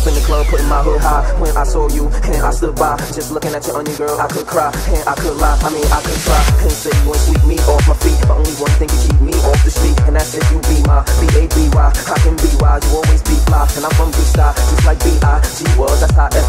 up in the club, putting my hood high. When I saw you, and I stood by, just looking at your onion girl, I could cry, and I could lie. I mean, I could try, and say you and sweep me off my feet. But only one thing can keep me off the street, and that's if you be my B A B Y. I can be wise, you always be fly, and I'm from Bed-Stuy, just like B I G was. That's how F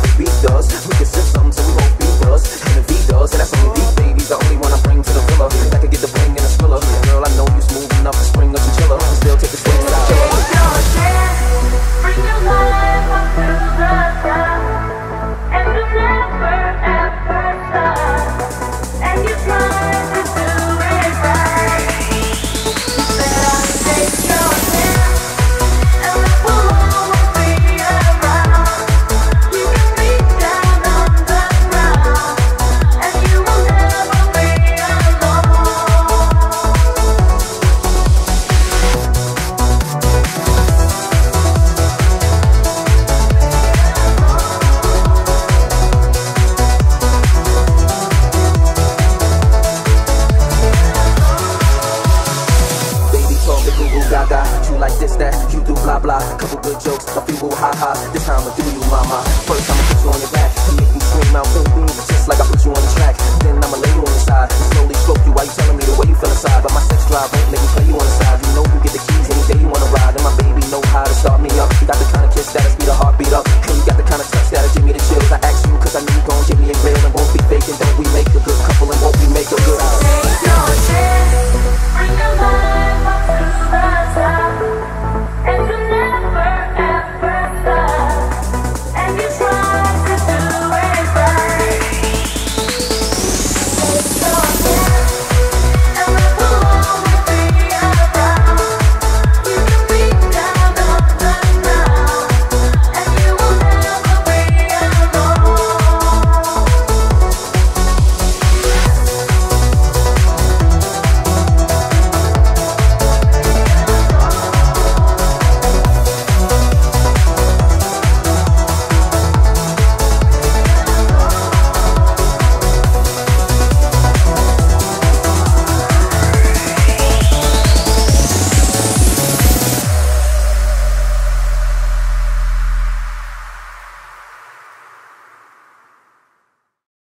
like this, that You do blah blah. Couple good jokes, a few little ha-ha This time I do you mama. First I'ma put you on your back To make you scream out boom boom Just like I put you on the track. Then I'ma lay you on the side and Slowly stroke you while you telling me the way you feel inside. But my sex drive won't me play you on the side.